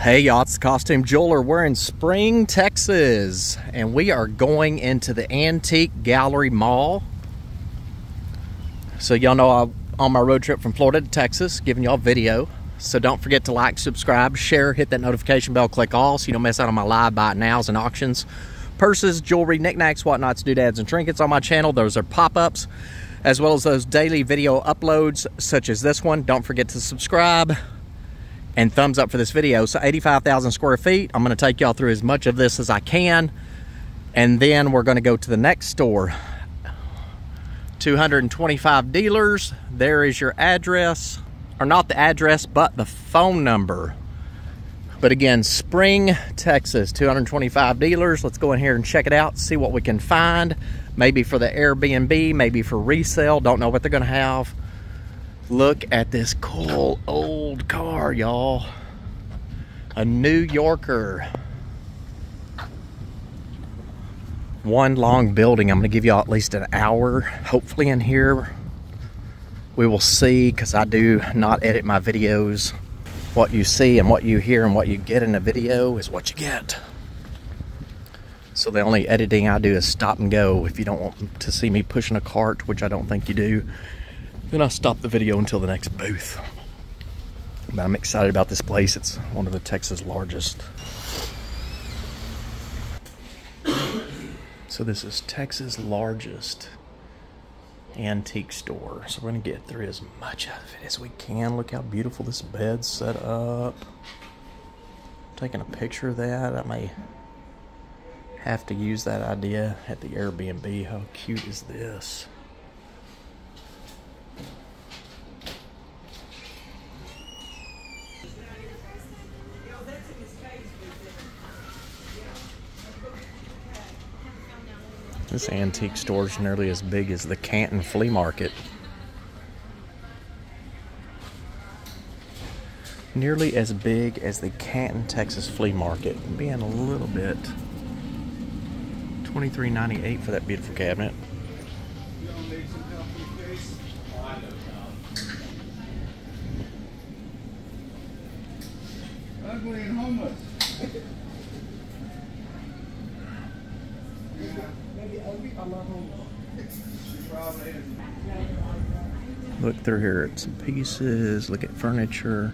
Hey y'all, it's Costume Jeweler. We're in Spring, Texas, and we are going into the Antique Gallery Mall. So y'all know I'm on my road trip from Florida to Texas, giving y'all video. So don't forget to like, subscribe, share, hit that notification bell, click all so you don't miss out on my live buy nows and auctions. Purses, jewelry, knickknacks, whatnots, doodads, and trinkets on my channel. Those are pop-ups, as well as those daily video uploads, such as this one. Don't forget to subscribe and thumbs up for this video. So 85,000 square feet. I'm going to take y'all through as much of this as I can. And then we're going to go to the next store. 225 dealers. There is your address. Or not the address, but the phone number. But again, Spring, Texas, 225 dealers. Let's go in here and check it out, see what we can find. Maybe for the Airbnb, maybe for resale. Don't know what they're going to have. Look at this cool old car, y'all. A New Yorker. One long building. I'm going to give y'all at least an hour, hopefully, in here. We will see, because I do not edit my videos. What you see and what you hear and what you get in a video is what you get. So the only editing I do is stop and go. If you don't want to see me pushing a cart, which I don't think you do, then I'll stop the video until the next booth. But I'm excited about this place. It's one of the Texas largest. So this is Texas' largest antique store. So we're gonna get through as much of it as we can. Look how beautiful this bed's set up. taking a picture of that. I may have to use that idea at the Airbnb. How cute is this? This antique store is nearly as big as the Canton Flea Market. Nearly as big as the Canton, Texas Flea Market, being a little bit. Twenty-three ninety-eight for that beautiful cabinet. Ugly and homeless. Maybe ugly, I'm not homeless. Probably is. Look through here at some pieces, look at furniture.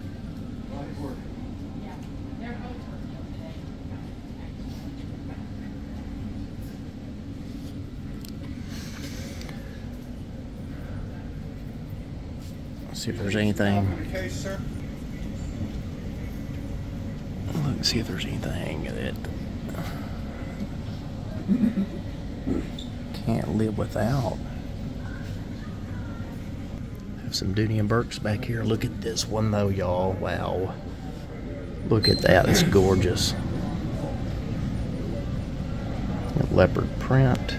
See if there's anything. Look, see if there's anything that can't live without. Some Dooney and Bourkes back here. Look at this one though, y'all. Wow. Look at that. It's gorgeous. Leopard print.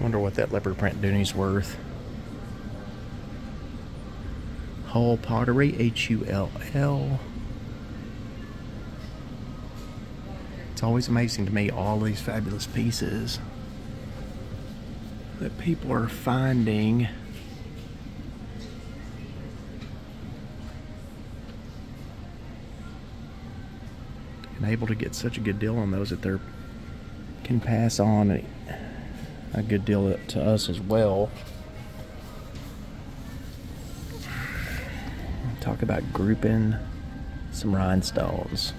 Wonder what that leopard print Dooney's worth. Hull Pottery, H U L L. It's always amazing to me all these fabulous pieces that people are finding. And able to get such a good deal on those that they can pass on a, a good deal to us as well. talk about grouping some rhinestones.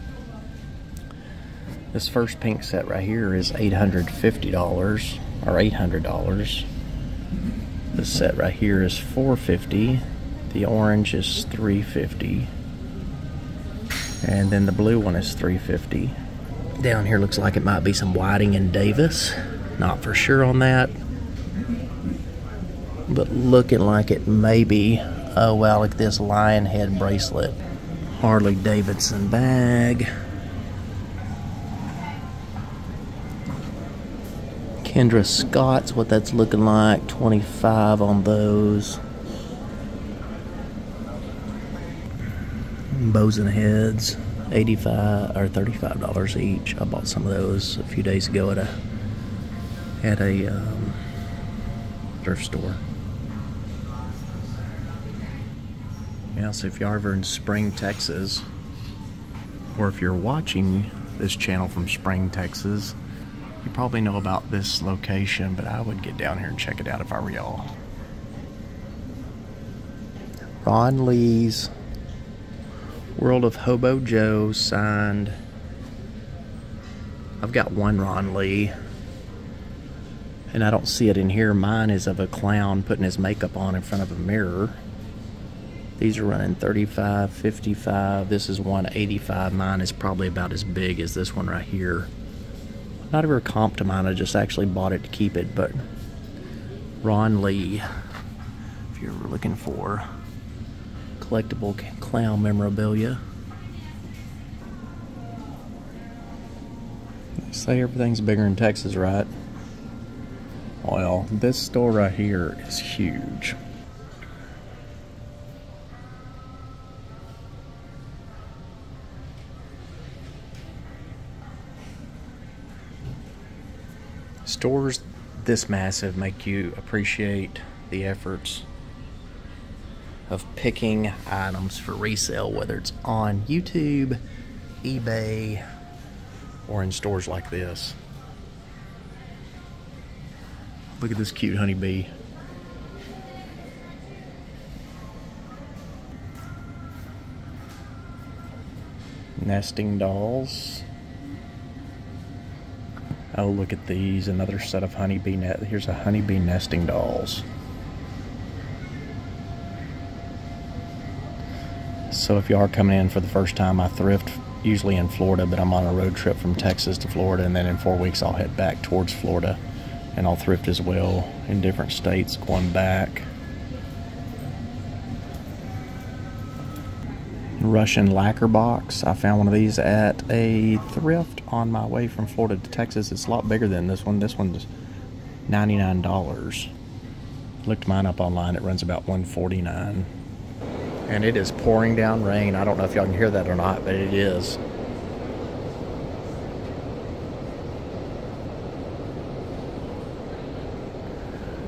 This first pink set right here is $850 or $800. This set right here is 450. The orange is 350. And then the blue one is 350. Down here looks like it might be some Whiting and Davis. Not for sure on that. But looking like it may be Oh wow, like this lion head bracelet. Harley Davidson bag. Kendra Scott's what that's looking like. 25 on those. Bows and heads. 85 or $35 each. I bought some of those a few days ago at a at a um, thrift store. Yeah, so if you're ever in Spring, Texas, or if you're watching this channel from Spring, Texas, you probably know about this location, but I would get down here and check it out if I were y'all. Ron Lee's World of Hobo Joe signed. I've got one Ron Lee, and I don't see it in here. Mine is of a clown putting his makeup on in front of a mirror. These are running 35, 55. This is 185. Mine is probably about as big as this one right here. Not ever comp to mine. I just actually bought it to keep it. But Ron Lee, if you're looking for collectible clown memorabilia. They say everything's bigger in Texas, right? Well, this store right here is huge. Stores this massive make you appreciate the efforts of picking items for resale, whether it's on YouTube, eBay, or in stores like this. Look at this cute honeybee. Nesting dolls. Oh, look at these. Another set of honeybee net. Here's a honeybee nesting dolls. So if you are coming in for the first time, I thrift usually in Florida, but I'm on a road trip from Texas to Florida, and then in four weeks I'll head back towards Florida, and I'll thrift as well in different states going back. Russian lacquer box. I found one of these at a thrift on my way from Florida to Texas. It's a lot bigger than this one. This one's $99. Looked mine up online. It runs about 149. and it is pouring down rain. I don't know if y'all can hear that or not, but it is.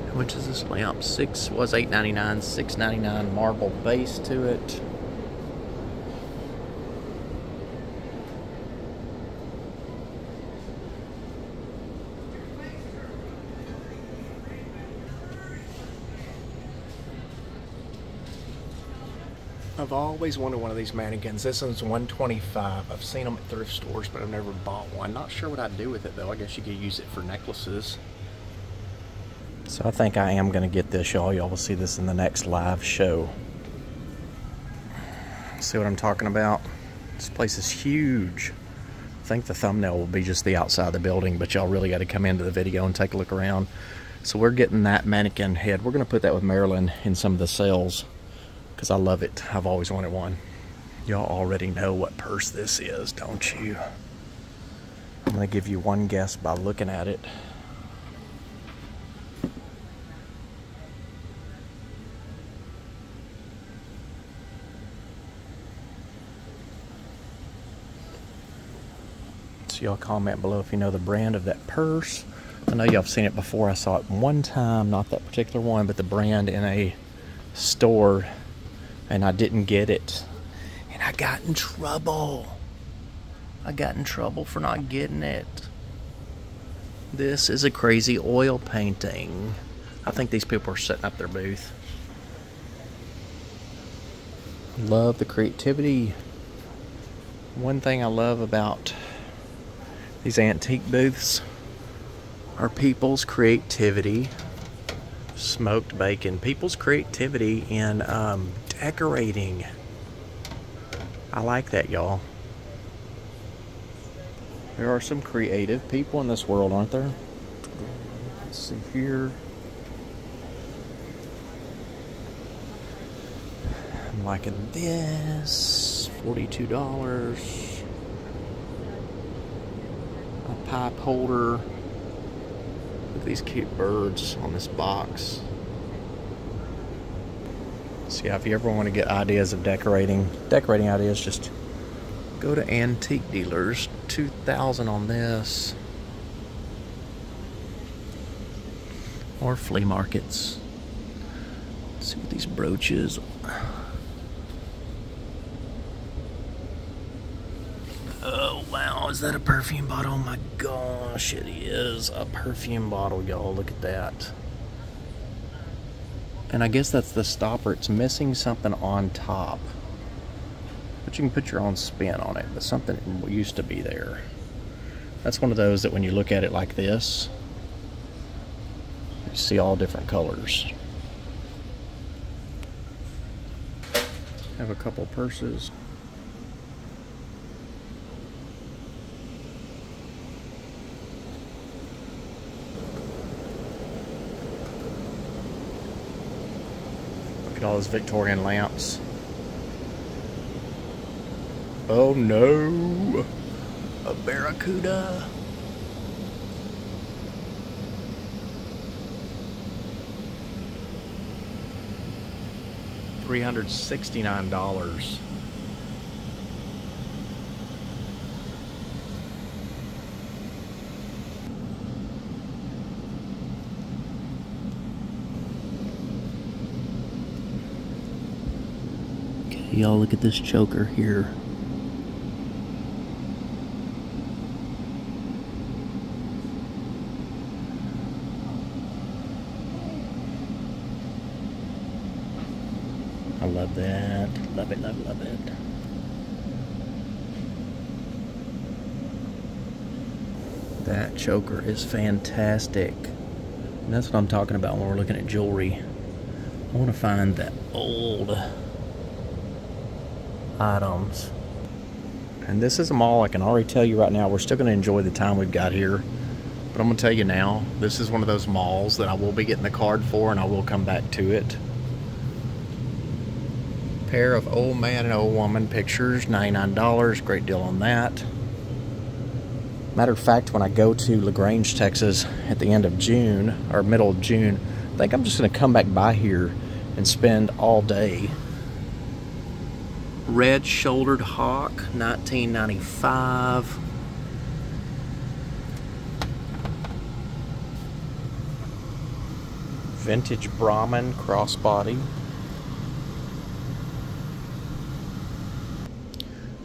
How much is this lamp? Six was eight ninety nine, six ninety nine marble base to it. I've always wanted one of these mannequins. This one's 125. I've seen them at thrift stores, but I've never bought one. Not sure what I'd do with it though. I guess you could use it for necklaces. So I think I am going to get this, y'all. Y'all will see this in the next live show. See what I'm talking about? This place is huge. I think the thumbnail will be just the outside of the building, but y'all really got to come into the video and take a look around. So we're getting that mannequin head. We're going to put that with Marilyn in some of the sales because I love it. I've always wanted one. Y'all already know what purse this is, don't you? I'm to give you one guess by looking at it. So y'all comment below if you know the brand of that purse. I know y'all have seen it before. I saw it one time, not that particular one, but the brand in a store and I didn't get it. And I got in trouble. I got in trouble for not getting it. This is a crazy oil painting. I think these people are setting up their booth. Love the creativity. One thing I love about these antique booths are people's creativity. Smoked bacon. People's creativity in um, decorating. I like that, y'all. There are some creative people in this world, aren't there? Let's see here. I'm liking this. $42. A pipe holder. Look at these cute birds on this box. Yeah, if you ever want to get ideas of decorating, decorating ideas, just go to antique dealers. 2000 on this. Or flea markets. Let's see what these brooches. Oh, wow, is that a perfume bottle? Oh my gosh, it is a perfume bottle, y'all. Look at that. And I guess that's the stopper. It's missing something on top. But you can put your own spin on it. But something used to be there. That's one of those that when you look at it like this, you see all different colors. Have a couple purses. Those Victorian lamps. Oh no! A barracuda! $369. Y'all look at this choker here. I love that. Love it, love it, love it. That choker is fantastic. And that's what I'm talking about when we're looking at jewelry. I want to find that old items. And this is a mall, I can already tell you right now, we're still going to enjoy the time we've got here. But I'm going to tell you now, this is one of those malls that I will be getting the card for and I will come back to it pair of old man and old woman pictures $99 great deal on that matter of fact when I go to LaGrange Texas at the end of June or middle of June I think I'm just gonna come back by here and spend all day red shouldered hawk 1995 vintage Brahmin crossbody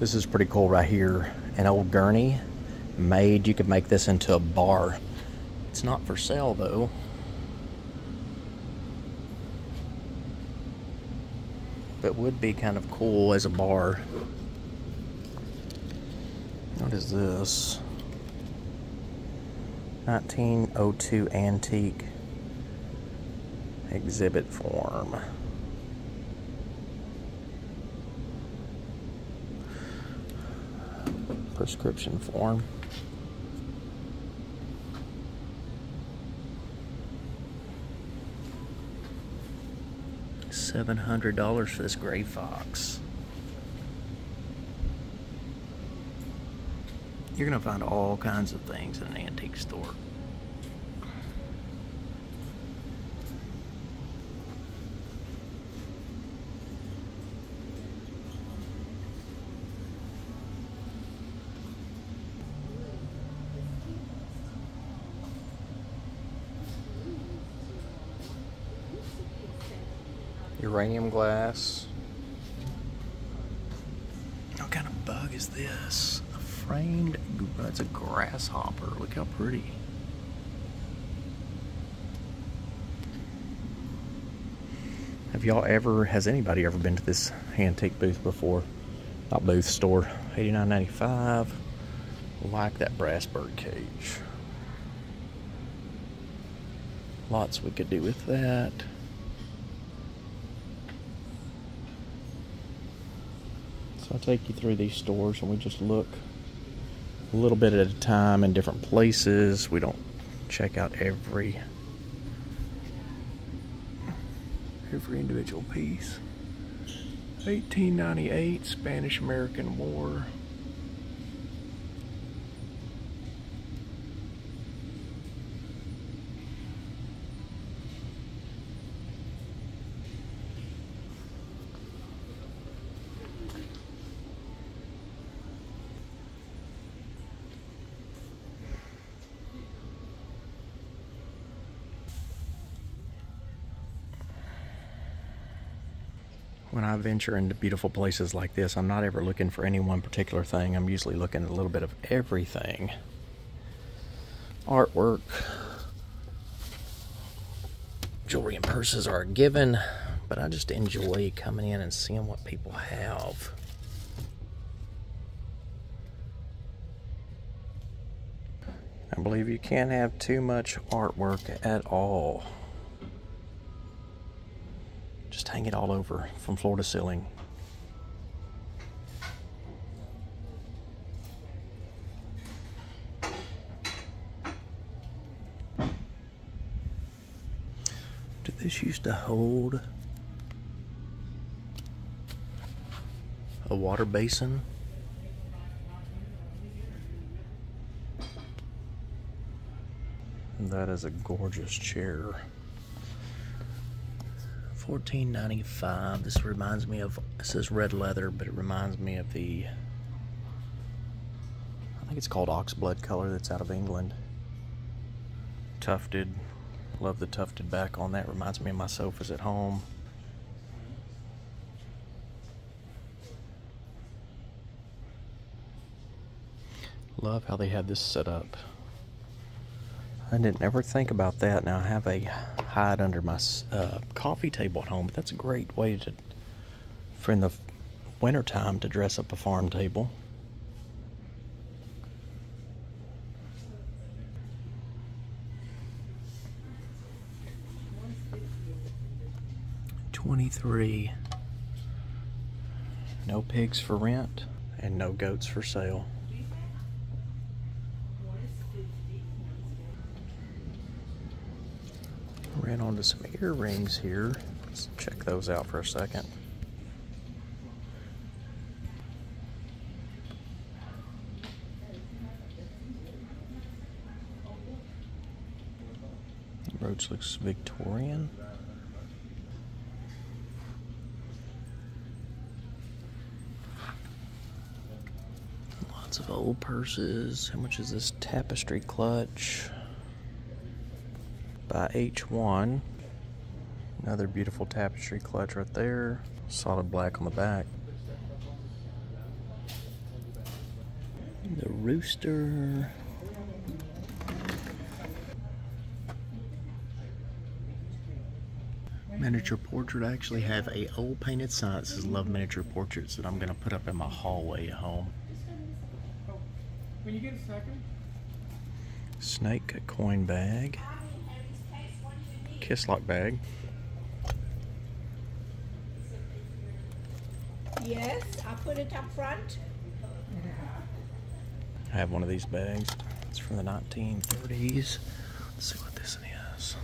This is pretty cool right here. An old gurney made, you could make this into a bar. It's not for sale though. But would be kind of cool as a bar. What is this? 1902 antique exhibit form. prescription form. Seven hundred dollars for this gray fox. You're gonna find all kinds of things in an antique store. Glass. What kind of bug is this? A framed, oh, that's a grasshopper. Look how pretty. Have y'all ever, has anybody ever been to this antique booth before? Not booth, store. 89.95. Like that brass bird cage. Lots we could do with that. I'll take you through these stores and we just look a little bit at a time in different places. We don't check out every every individual piece. 1898 Spanish American War. Venture into beautiful places like this, I'm not ever looking for any one particular thing. I'm usually looking at a little bit of everything. Artwork, jewelry and purses are a given, but I just enjoy coming in and seeing what people have. I believe you can't have too much artwork at all. Just hang it all over from floor to ceiling. Did this used to hold a water basin? That is a gorgeous chair. Fourteen ninety five. This reminds me of it says red leather, but it reminds me of the I think it's called oxblood color that's out of England. Tufted. Love the tufted back on that. Reminds me of my sofas at home. Love how they have this set up. I didn't ever think about that. Now I have a hide under my uh, coffee table at home, but that's a great way to, for in the wintertime, to dress up a farm table. Twenty-three. No pigs for rent and no goats for sale. Ran onto some earrings here. Let's check those out for a second. The brooch looks Victorian. Lots of old purses. How much is this tapestry clutch? By H1. Another beautiful tapestry clutch right there. Solid black on the back. The rooster. Miniature portrait. I actually have a old painted sign that says Love Miniature Portraits that I'm going to put up in my hallway at home. When you get a second, Snake coin bag. Kiss lock bag. Yes, I put it up front. I have one of these bags. It's from the 1930s. Let's see what this is.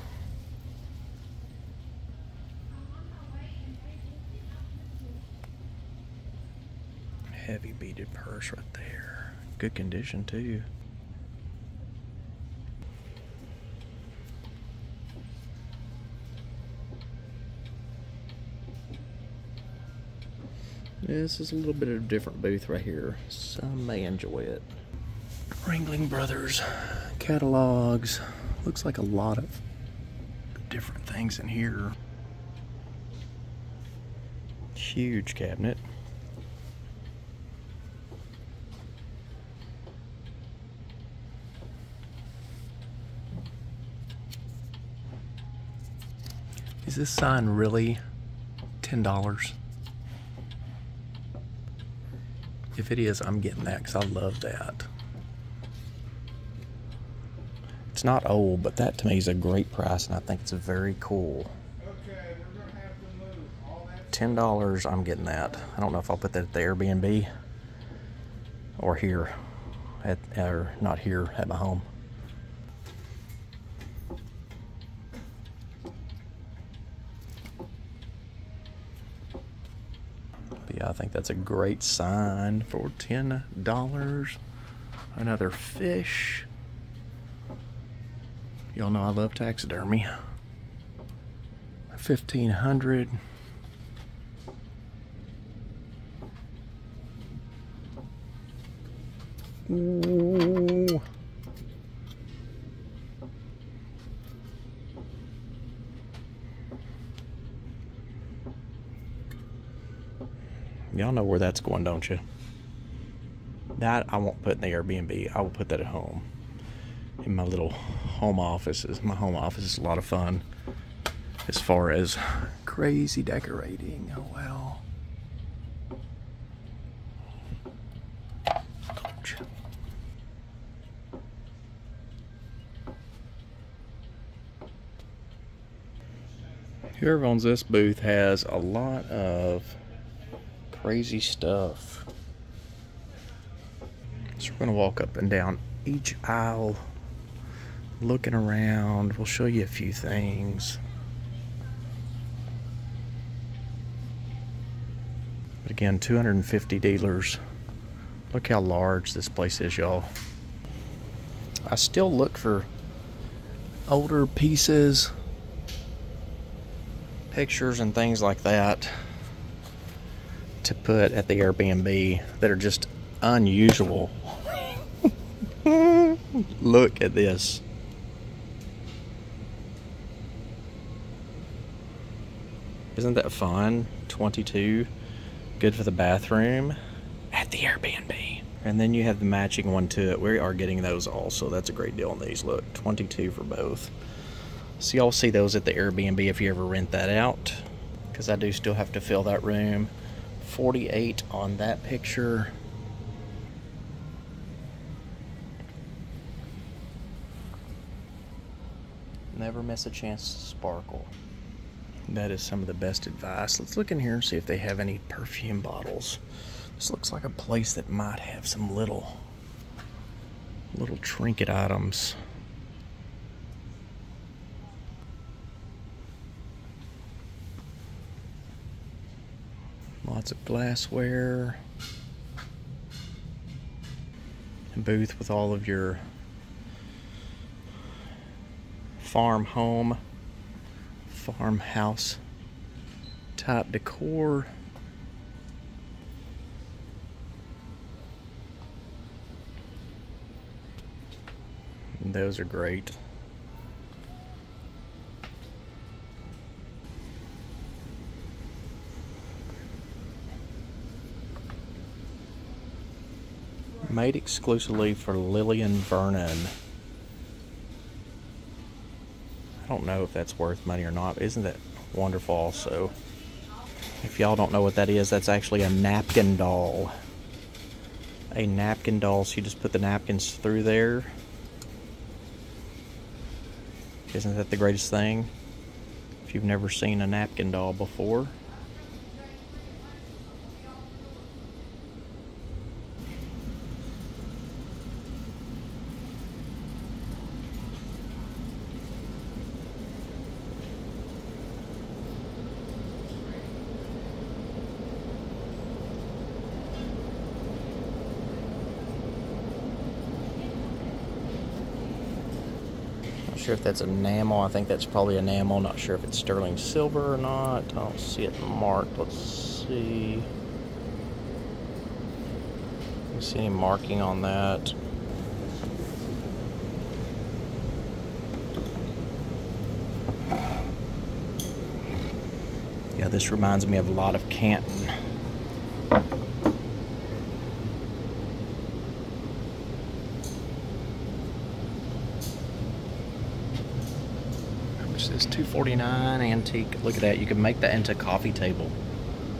Heavy beaded purse right there. Good condition too. This is a little bit of a different booth right here. Some may enjoy it. Ringling Brothers catalogs. Looks like a lot of different things in here. Huge cabinet. Is this sign really $10? If it is, I'm getting that because I love that. It's not old, but that to me is a great price, and I think it's very cool. okay, we're gonna have to move. All that Ten dollars, I'm getting that. I don't know if I'll put that at the Airbnb or here, at or not here at my home. But yeah, I think that's a great sign for ten dollars. Another fish. Y'all know I love taxidermy. Fifteen hundred. Ooh. Y'all know where that's going, don't you? That I won't put in the Airbnb. I will put that at home. In my little home offices. My home office is a lot of fun. As far as crazy decorating. Oh well. Whoever owns this booth has a lot of crazy stuff. So we're gonna walk up and down each aisle, looking around. We'll show you a few things. But again, 250 dealers. Look how large this place is, y'all. I still look for older pieces, pictures, and things like that to put at the Airbnb that are just unusual. Look at this. Isn't that fun? 22. Good for the bathroom at the Airbnb. And then you have the matching one to it. We are getting those also. That's a great deal on these. Look, 22 for both. So y'all see those at the Airbnb if you ever rent that out. Because I do still have to fill that room. 48 on that picture. Never miss a chance to sparkle. That is some of the best advice. Let's look in here and see if they have any perfume bottles. This looks like a place that might have some little little trinket items. Lots of glassware. A booth with all of your farm home, farmhouse type decor. Those are great. Made exclusively for Lillian Vernon. I don't know if that's worth money or not. Isn't that wonderful also? If y'all don't know what that is, that's actually a napkin doll. A napkin doll, so you just put the napkins through there. Isn't that the greatest thing? If you've never seen a napkin doll before. If that's enamel. I think that's probably enamel. Not sure if it's sterling silver or not. I don't see it marked. Let's see. See any marking on that. Yeah, this reminds me of a lot of Canton. Which is 249 antique. Look at that. You can make that into a coffee table.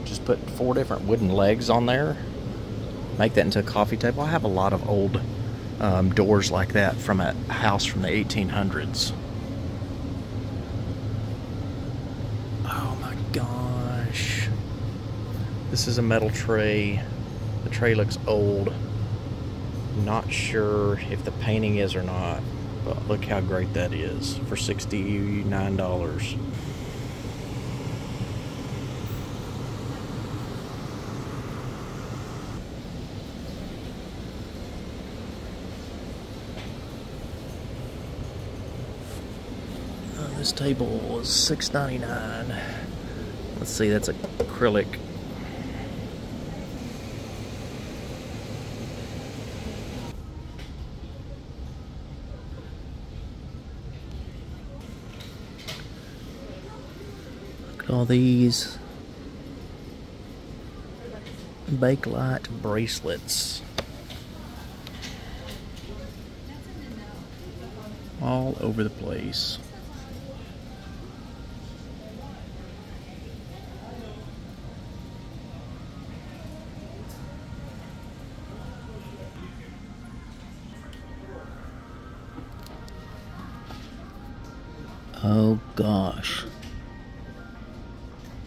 Just put four different wooden legs on there. Make that into a coffee table. I have a lot of old um, doors like that from a house from the 1800s. Oh my gosh. This is a metal tray. The tray looks old. Not sure if the painting is or not, but look how great that is for $69. Uh, this table was $6.99. Let's see, that's acrylic. These. Bakelite bracelets. All over the place.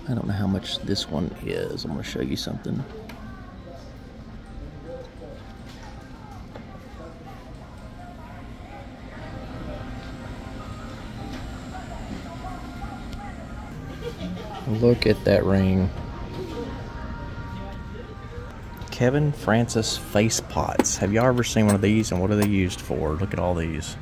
I don't know how much this one is. I'm going to show you something. Look at that ring. Kevin Francis face pots. Have y'all ever seen one of these and what are they used for? Look at all these.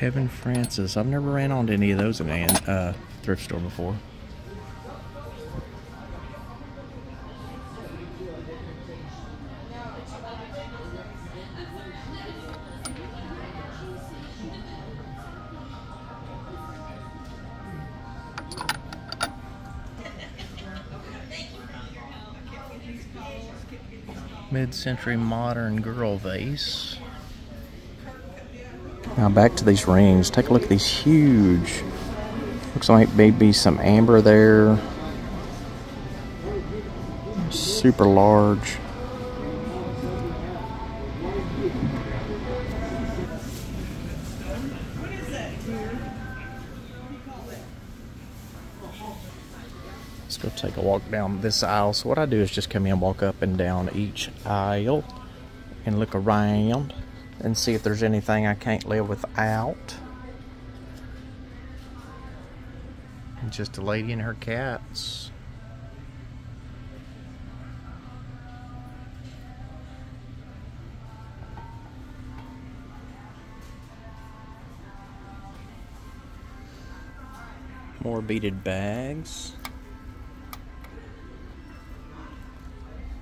Kevin Francis. I've never ran onto any of those in a uh, thrift store before. Mid-century modern girl vase. Now back to these rings. Take a look at these huge. Looks like maybe some amber there. Super large. Let's go take a walk down this aisle. So what I do is just come in, walk up and down each aisle and look around and see if there's anything I can't live without. Just a lady and her cats. More beaded bags.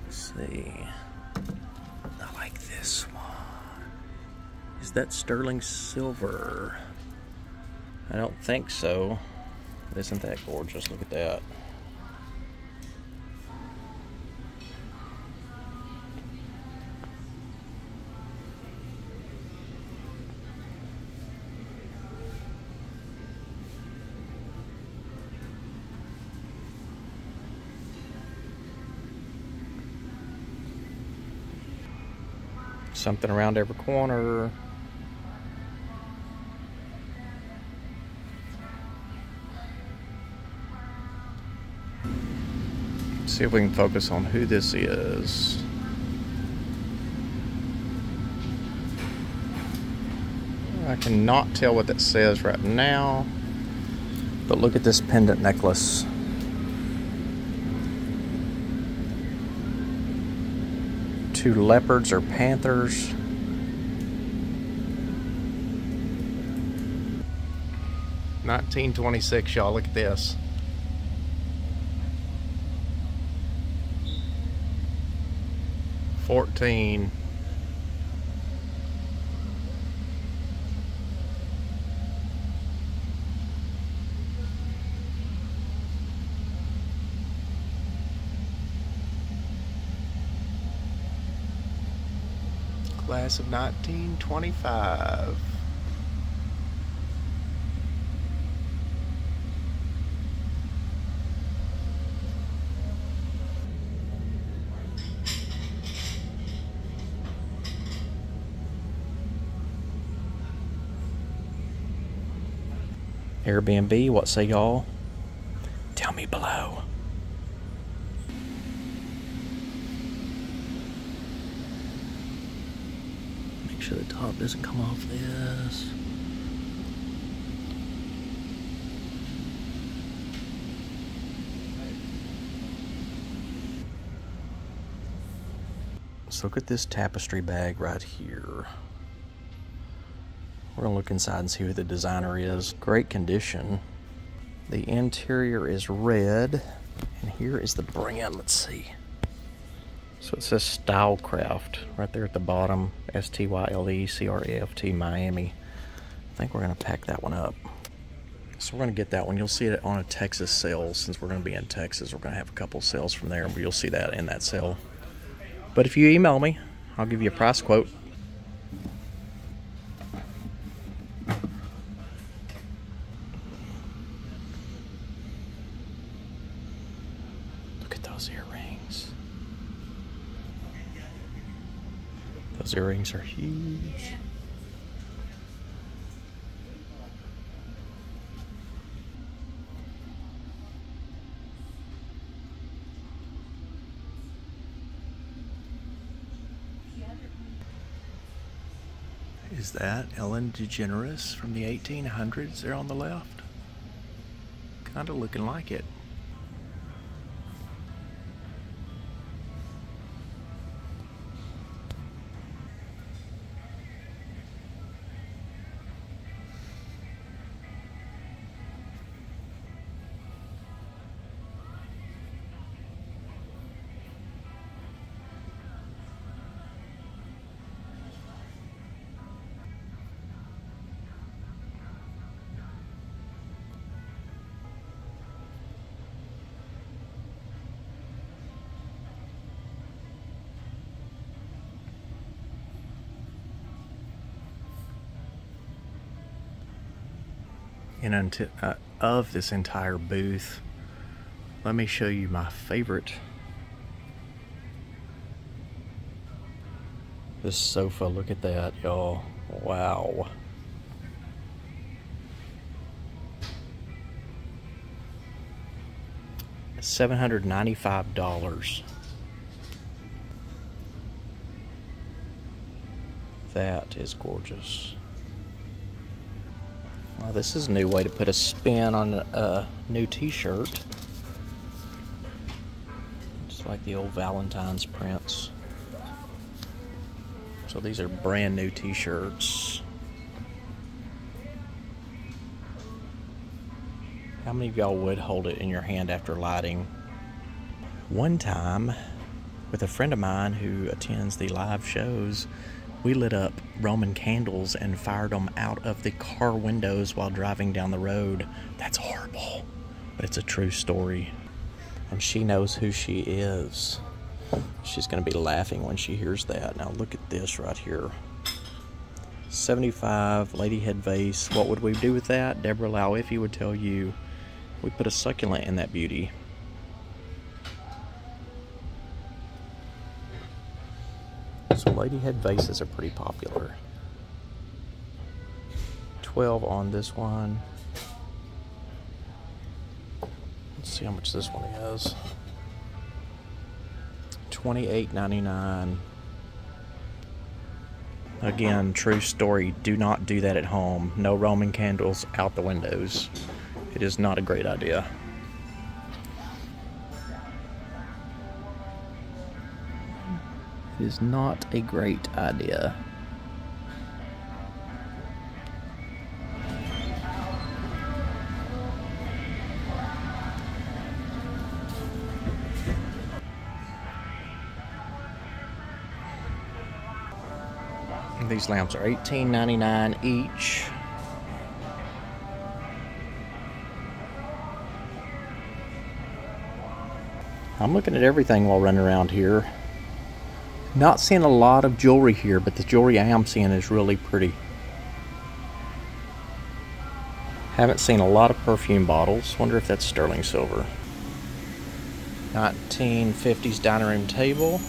Let's see. I like this one. Is that sterling silver? I don't think so. Isn't that gorgeous? Look at that. Something around every corner. See if we can focus on who this is. I cannot tell what that says right now, but look at this pendant necklace. Two leopards or panthers. Nineteen twenty-six, y'all. Look at this. 14 class of 1925 Airbnb, what say y'all? Tell me below. Make sure the top doesn't come off this. Let's look at this tapestry bag right here. We're gonna look inside and see who the designer is. Great condition. The interior is red, and here is the brand. Let's see. So it says Stylecraft right there at the bottom. S T Y L E C R A F T Miami. I think we're to pack that one up. So we're to get that one. You'll see it on a Texas sale since we're to be in Texas. We're to have a couple sales from there, but you'll see that in that sale. But if you email me, I'll give you a price quote. Look at those earrings. Those earrings are huge. Is that Ellen DeGeneres from the 1800s there on the left? Kind of looking like it. Uh, of this entire booth, let me show you my favorite. This sofa, look at that, y'all. Wow. $795. That is gorgeous. Well, this is a new way to put a spin on a new t-shirt. Just like the old Valentine's prints. So these are brand new t-shirts. How many of y'all would hold it in your hand after lighting? One time, with a friend of mine who attends the live shows, we lit up Roman candles and fired them out of the car windows while driving down the road. That's horrible, but it's a true story. And she knows who she is. She's going to be laughing when she hears that. Now, look at this right here 75 lady head vase. What would we do with that? Deborah Lowiffy would tell you we put a succulent in that beauty. So lady head vases are pretty popular. 12 on this one. Let's see how much this one is. 28.99. Again, true story. Do not do that at home. No Roman candles out the windows. It is not a great idea. Is not a great idea. These lamps are $18.99 each. I'm looking at everything while running around here. Not seeing a lot of jewelry here, but the jewelry I am seeing is really pretty. Haven't seen a lot of perfume bottles. Wonder if that's sterling silver. 1950s dining room table.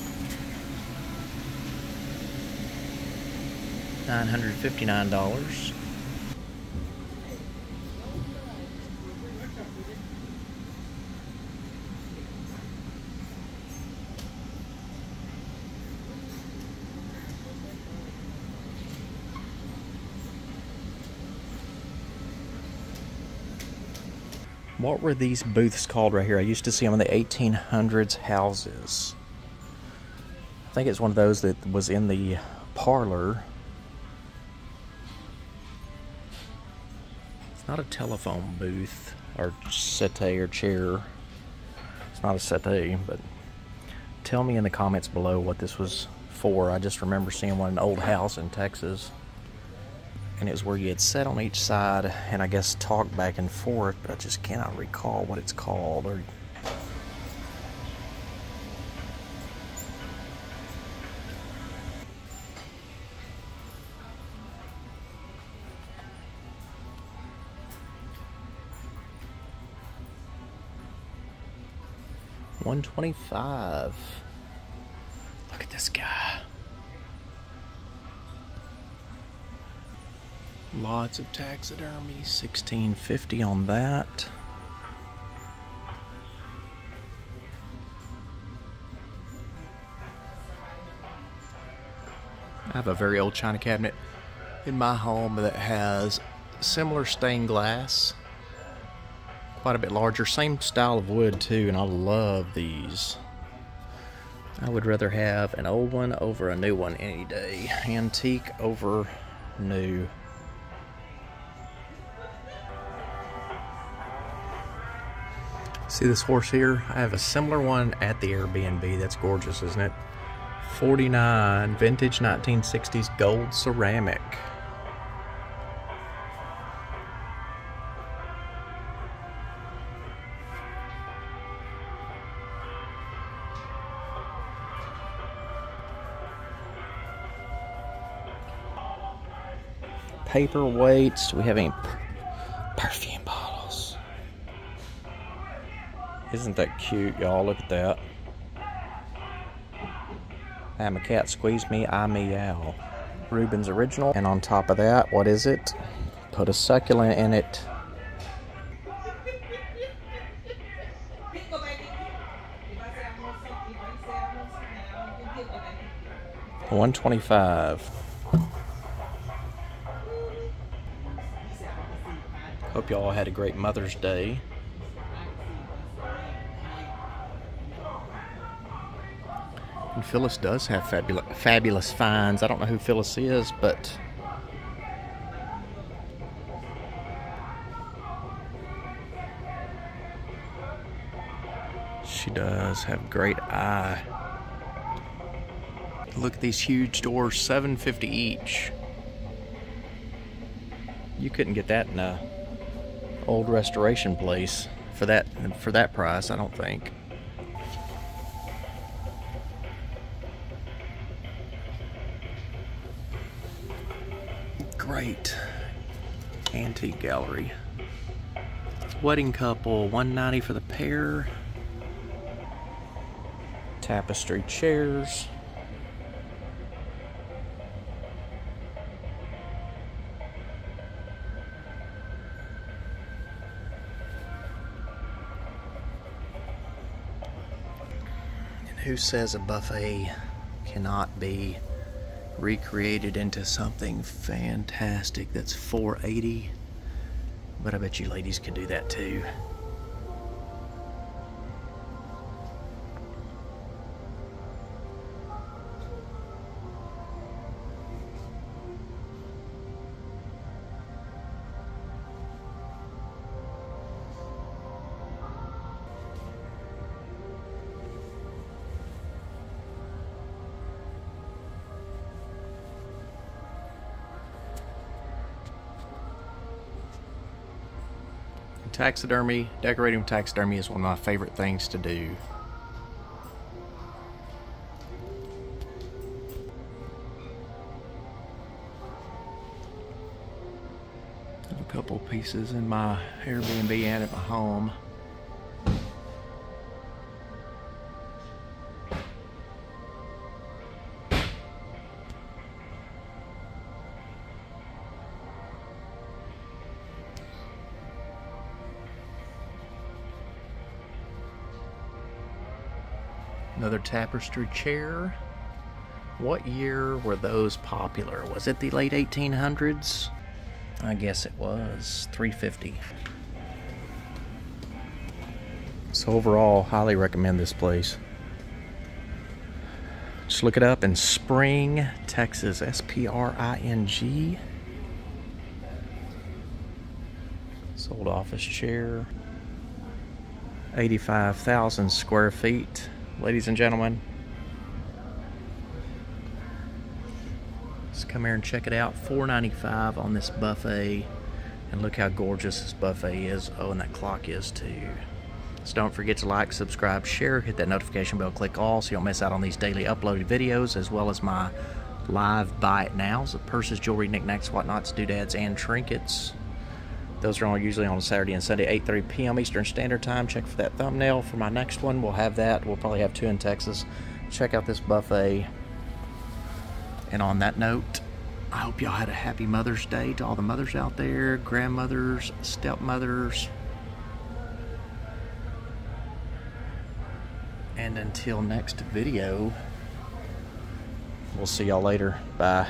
$959. What were these booths called right here? I used to see them in the 1800s houses. I think it's one of those that was in the parlor. It's not a telephone booth or settee or chair. It's not a settee, but Tell me in the comments below what this was for. I just remember seeing one in an old house in Texas. And it was where you had sat on each side and I guess talk back and forth, but I just cannot recall what it's called or One twenty-five. Look at this guy. Lots of taxidermy. Sixteen fifty on that. I have a very old china cabinet in my home that has similar stained glass quite a bit larger same style of wood too and I love these I would rather have an old one over a new one any day antique over new see this horse here? I have a similar one at the Airbnb. That's gorgeous isn't it? 49 vintage 1960s gold ceramic. Paperweights. Do we have any per perfume Isn't that cute, y'all? Look at that. I'm a cat squeeze me, I meow. Reuben's original. And on top of that, what is it? Put a succulent in it. One twenty-five. Hope y'all had a great Mother's Day. And Phyllis does have fabulous, fabulous finds. I don't know who Phyllis is, but she does have great eye. Look at these huge doors, 750 each. You couldn't get that in a old restoration place for that for that price, I don't think. Great antique gallery. Wedding couple, 190 for the pair. Tapestry chairs. who says a buffet cannot be recreated into something fantastic that's 480 but I bet you ladies could do that too Taxidermy, decorating with taxidermy is one of my favorite things to do. a couple pieces in my Airbnb and at my home. Tapestry chair. What year were those popular? Was it the late 1800s? I guess it was. 350. So overall, highly recommend this place. Just look it up in Spring, Texas. S-P-R-I-N-G. Sold office chair. 85,000 square feet ladies and gentlemen. Let's come here and check it out. $4.95 on this buffet. And look how gorgeous this buffet is. Oh, and that clock is too. So don't forget to like, subscribe, share, hit that notification bell, click all so you don't miss out on these daily uploaded videos as well as my live buy it nows of purses, jewelry, knickknacks, whatnots, doodads, and trinkets. Those are all usually on Saturday and Sunday, 8.30 p.m. Eastern Standard Time. Check for that thumbnail for my next one. We'll have that. We'll probably have two in Texas. Check out this buffet. And on that note, I hope y'all had a happy Mother's Day to all the mothers out there, grandmothers, stepmothers. And until next video, we'll see y'all later. Bye.